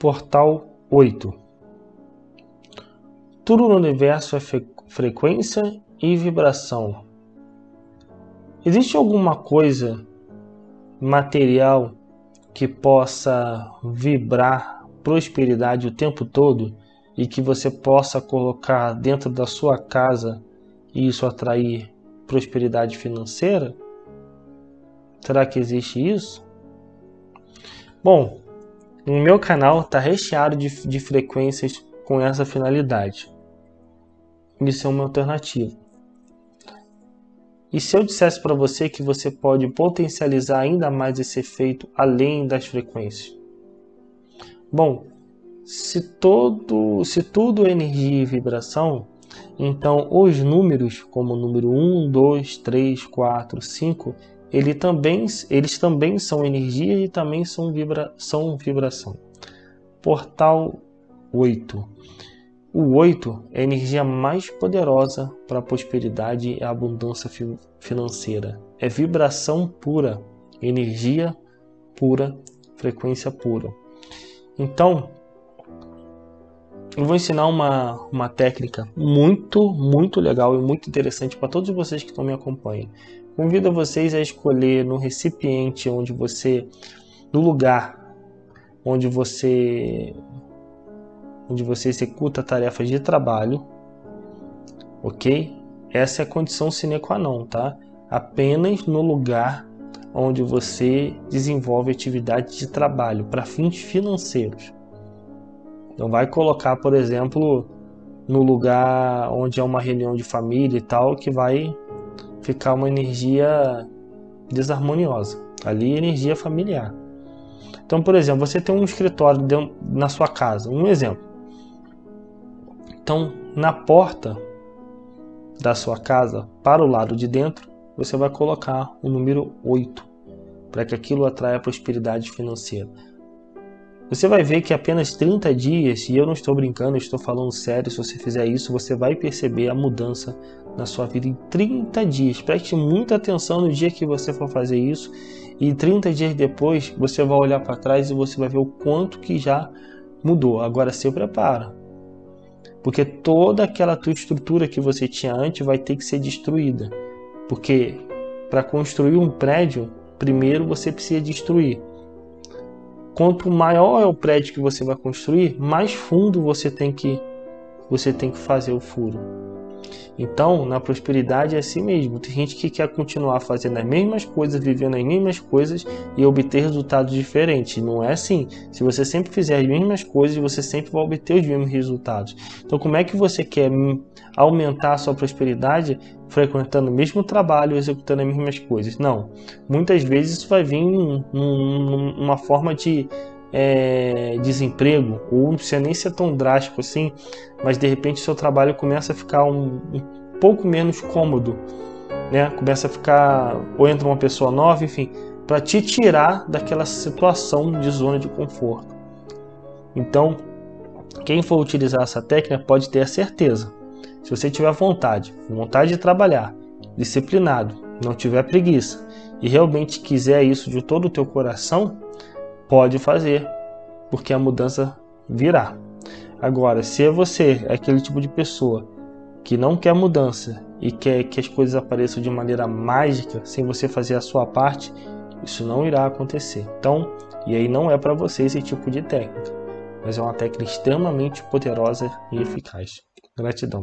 Portal 8. Tudo no universo é frequência e vibração. Existe alguma coisa material que possa vibrar prosperidade o tempo todo e que você possa colocar dentro da sua casa e isso atrair prosperidade financeira? Será que existe isso? Bom, o meu canal está recheado de, de frequências com essa finalidade. Isso é uma alternativa. E se eu dissesse para você que você pode potencializar ainda mais esse efeito além das frequências? Bom, se todo, se tudo é energia e vibração, então os números como o número 1, 2, 3, 4, 5, ele também, eles também são energia e também são, vibra, são vibração. Portal 8. O 8 é a energia mais poderosa para a prosperidade e a abundância fi financeira. É vibração pura, energia pura, frequência pura. Então, eu vou ensinar uma, uma técnica muito, muito legal e muito interessante para todos vocês que estão me acompanhando. Convido vocês a escolher no recipiente onde você, no lugar onde você onde você executa tarefas de trabalho, ok? Essa é a condição sine qua non, tá? Apenas no lugar onde você desenvolve atividade de trabalho para fins financeiros. Então vai colocar, por exemplo, no lugar onde é uma reunião de família e tal, que vai ficar uma energia desarmoniosa. Ali energia familiar. Então, por exemplo, você tem um escritório dentro, na sua casa, um exemplo. Então, na porta da sua casa, para o lado de dentro, você vai colocar o número 8, para que aquilo atraia prosperidade financeira. Você vai ver que apenas 30 dias, e eu não estou brincando, estou falando sério, se você fizer isso, você vai perceber a mudança na sua vida em 30 dias. Preste muita atenção no dia que você for fazer isso, e 30 dias depois você vai olhar para trás e você vai ver o quanto que já mudou. Agora se prepara, porque toda aquela tua estrutura que você tinha antes vai ter que ser destruída. Porque para construir um prédio, primeiro você precisa destruir. Quanto maior é o prédio que você vai construir, mais fundo você tem que você tem que fazer o furo. Então, na prosperidade é assim mesmo. Tem gente que quer continuar fazendo as mesmas coisas, vivendo as mesmas coisas e obter resultados diferentes. Não é assim. Se você sempre fizer as mesmas coisas, você sempre vai obter os mesmos resultados. Então, como é que você quer aumentar a sua prosperidade frequentando o mesmo trabalho, executando as mesmas coisas? Não. Muitas vezes isso vai vir numa forma de é, desemprego, ou não precisa nem ser tão drástico assim, mas de repente seu trabalho começa a ficar um, um pouco menos cômodo, né? Começa a ficar, ou entra uma pessoa nova, enfim, para te tirar daquela situação de zona de conforto. Então, quem for utilizar essa técnica pode ter a certeza. Se você tiver vontade, vontade de trabalhar, disciplinado, não tiver preguiça e realmente quiser isso de todo o teu coração, pode fazer, porque a mudança virá. Agora, se é você é aquele tipo de pessoa que não quer mudança e quer que as coisas apareçam de maneira mágica sem você fazer a sua parte, isso não irá acontecer. Então, e aí não é para você esse tipo de técnica, mas é uma técnica extremamente poderosa e eficaz. Gratidão.